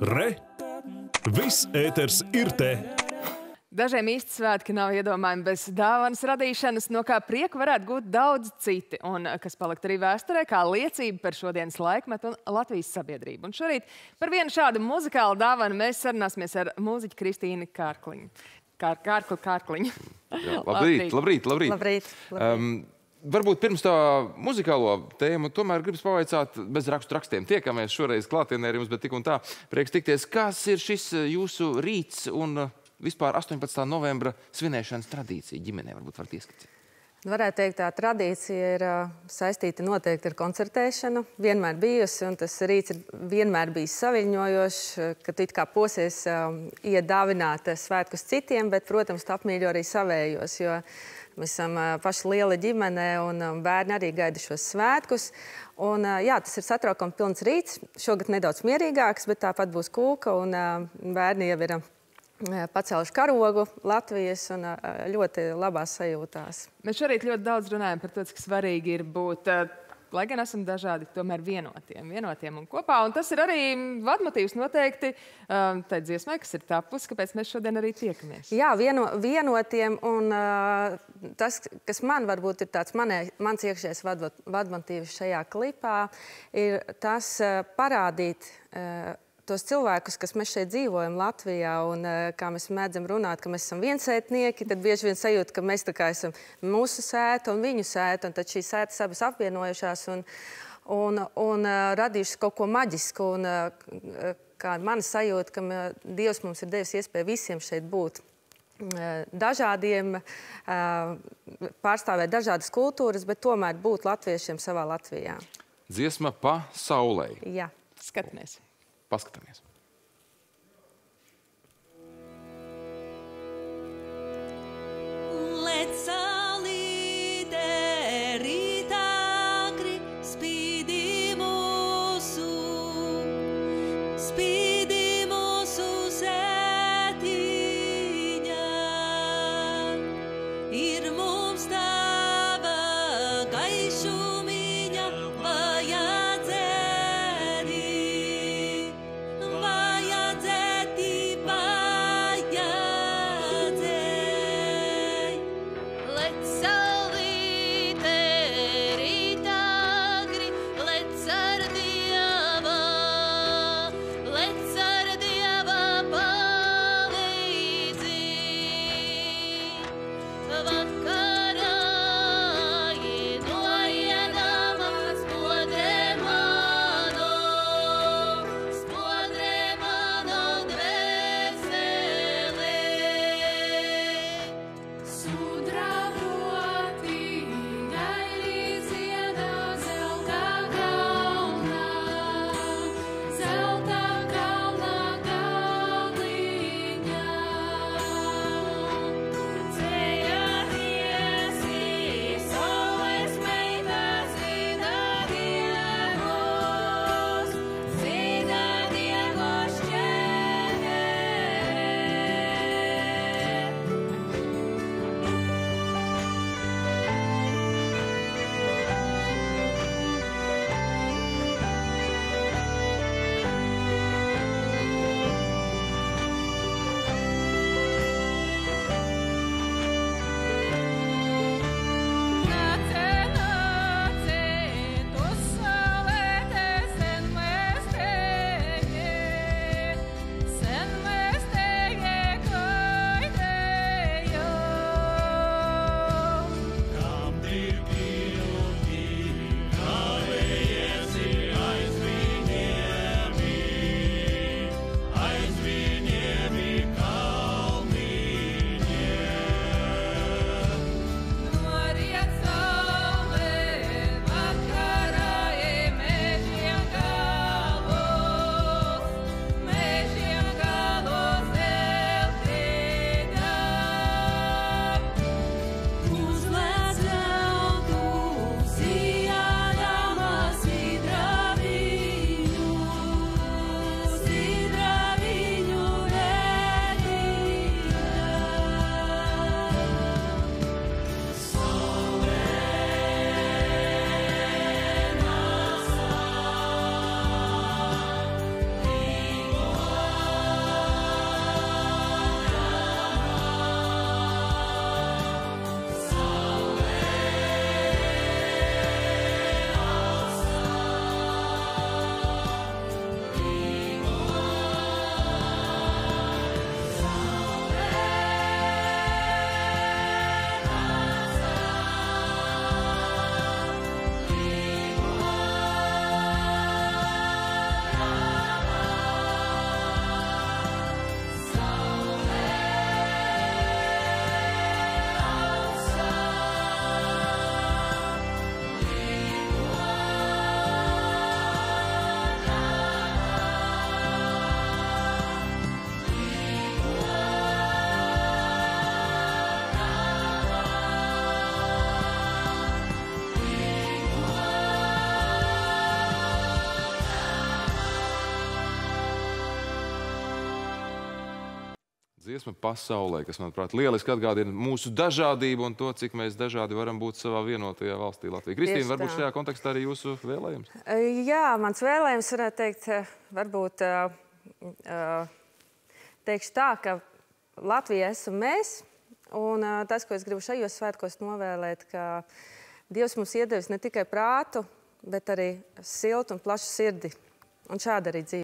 Re! Viss ēters ir te! Dažiem īsti svētki nav iedomājami bez dāvanas radīšanas, no kā prieku varētu gūt daudz citi, un kas palikt arī vēsturē kā liecība par šodienas laikmetu un Latvijas sabiedrību. Un šorīt par vienu šādu muzikālu dāvanu mēs sarunāsimies ar mūziķu Kristīnu Kārkliņu. Kār, kārkli, kārkliņu. Jā, labrīt, labrīt, labrīt. Labrīt, labrīt. Um, varbūt pirms tā muzikālo tēmu, tomēr gribas pavaicāt bez rakstu rakstiem. Tiekamies šoreiz klātienē ar jums, bet tik un tā prieks tikties. Kas ir šis jūsu rīts un uh, vispār 18. novembra svinēšanas tradīcija ģimenē? Varbūt varat ieskatīt. Varētu teikt, tā tradīcija ir uh, saistīta noteikti ar koncertēšanu. Vienmēr bijusi, un tas rīts ir vienmēr bijis saviņojošs, ka tu it kā posies iedāvināt svētkus citiem, bet, protams, tu apmīļo arī savējos, jo mēs esam paši liela ģimene, un bērni arī gaida šos svētkus. Un, jā, tas ir satraukuma pilns rīts. Šogad nedaudz mierīgāks, bet tāpat būs kūka, un bērni jau ir pacēluši karogu Latvijas un ļoti labās sajūtās. Mēs šorīt ļoti daudz runājam par to, cik svarīgi ir būt, lai gan esam dažādi, tomēr vienotiem, vienotiem un kopā. Un tas ir arī vadmotīvs noteikti tai dziesmai, kas ir tapus, kāpēc mēs šodien arī tiekamies. Jā, vieno, vienotiem un tas, kas man varbūt ir tāds manē, mans iekšējais vadmotīvs šajā klipā, ir tas parādīt tos cilvēkus, kas mēs šeit dzīvojam Latvijā, un eh, kā mēs mēdzam runāt, ka mēs esam viensētnieki, tad bieži vien sajūta, ka mēs tā kā esam mūsu sēta un viņu sēta, un tad šīs sētas abas apvienojušās un, un, un uh, radījušas kaut ko maģisku. Un, uh, kā mana sajūta, ka Dievs mums ir devis iespēju visiem šeit būt dažādiem, pārstāvēt dažādas kultūras, bet tomēr būt latviešiem savā Latvijā. Dziesma pa saulē. Jā. Skatāmies. Paskatāmies. Let's salīte dziesma pasaulē, kas, manuprāt, lieliski atgādina mūsu dažādību un to, cik mēs dažādi varam būt savā vienotajā valstī Latvijā. Kristīna, varbūt šajā kontekstā arī jūsu vēlējums? Eh, Jā, mans vēlējums varētu teikt, eh, varbūt eh, teikšu tā, ka Latvija esam mēs. Un tas, ko es gribu šajos svētkos novēlēt, ka Dievs mums iedevis ne tikai prātu, bet arī siltu un plašu sirdi. Un šāda arī dzīve.